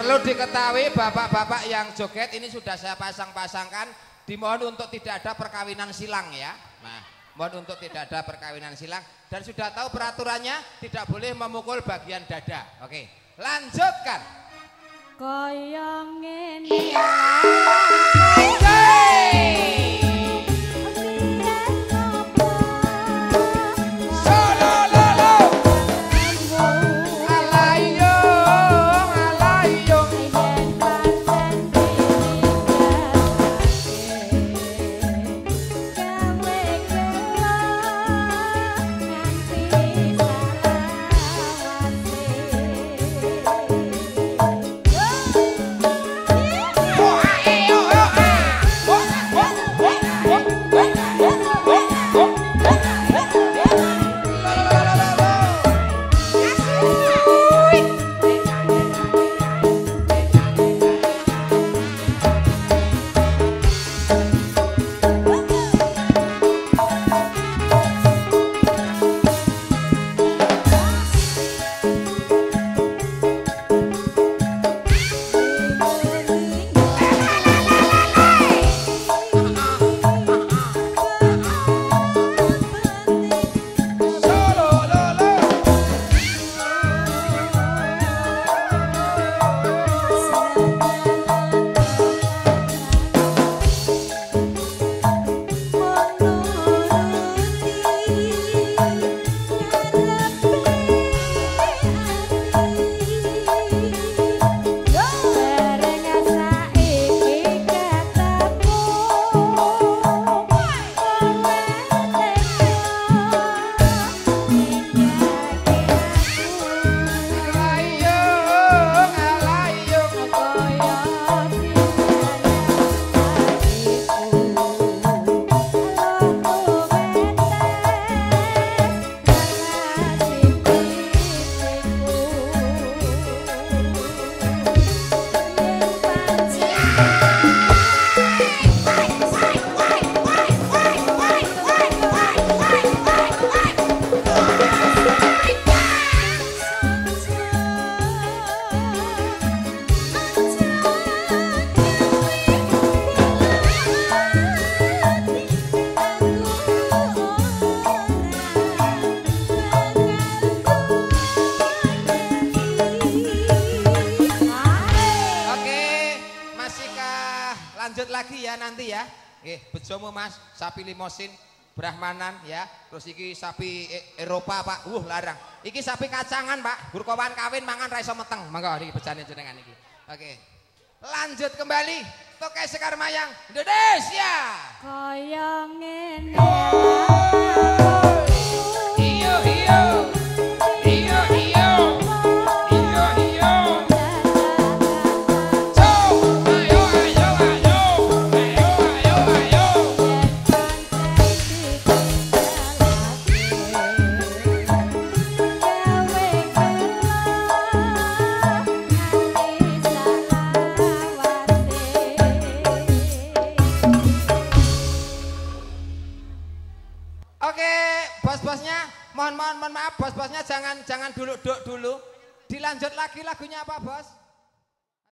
Tapi bapak-bapak yang joget ini sudah saya pasang-pasangkan. Dimohon untuk tidak ada perkawinan silang ya. Nah, mohon untuk tidak ada perkawinan silang. Dan sudah tahu peraturannya tidak boleh memukul bagian dada. Oke, lanjutkan. Kaya ngene. Lagi ya nanti ya? Eh, bejomu Mas, sapi limosin, Brahmanan ya. Terus iki sapi E- Eropa, Pak. Uh, larang. Iki sapi kacangan, Pak. Burkawan kawin mangan ra iso meteng. Monggo iki bejane jenengan iki. Oke. Lanjut kembali. Toke Sekar Mayang Indonesia. Kaya ngene. Oke, bos-bosnya, mohon mohon mohon maaf, bos-bosnya jangan jangan dulu duduk dulu. Dilanjut lagi lagunya apa, bos?